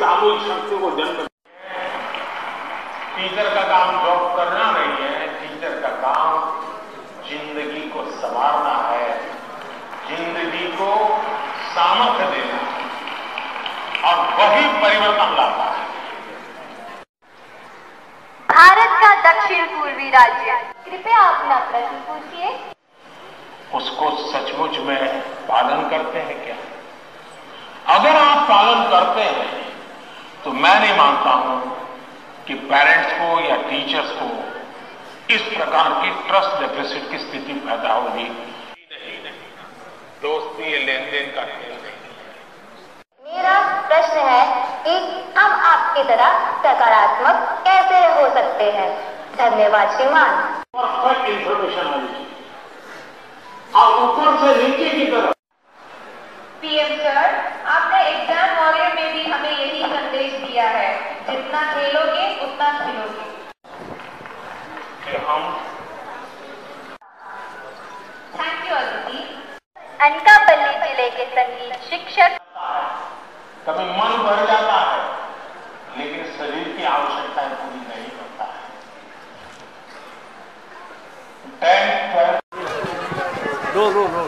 सामूहिक शक्ति को जन्म टीचर का काम जॉब करना नहीं है टीचर का काम ज़िंदगी को संवारना है। ज़िंदगी को सामर्थ्य देना और वही परिवर्तन लाता है। भारत का दक्षिण पूर्वी राज्य। कृपया अपना प्रश्न पूछिए। उसको सचमुच में पालन करते हैं क्या? पालन करते हैं तो मैं नहीं मानता हूँ कि पेरेंट्स को या टीचर्स को इस प्रकार की ट्रस्ट डेफिसिट की स्थिति पैदा होगी। नहीं नहीं दोस्ती ये लेन देन का खेल नहीं। मेरा प्रश्न है कि हम आपकी तरह सकारात्मक कैसे हो सकते हैं? धन्यवाद श्रीमान। परफेक्ट इंफॉर्मेशन और ऊपर से नीचे की तरफ़। पीएम सर आपने एग्ज़ाम वॉरियर में भी हमें यही संदेश दिया है जितना खेलोगे उतना खेलोगे। हम थैंक यू अदिति अनकापल्ली ज़िले के संगीत शिक्षक कभी मन भर जाता है लेकिन शरीर की आवश्यकताएँ पूरी नहीं होता है। टेंथ रो रो रो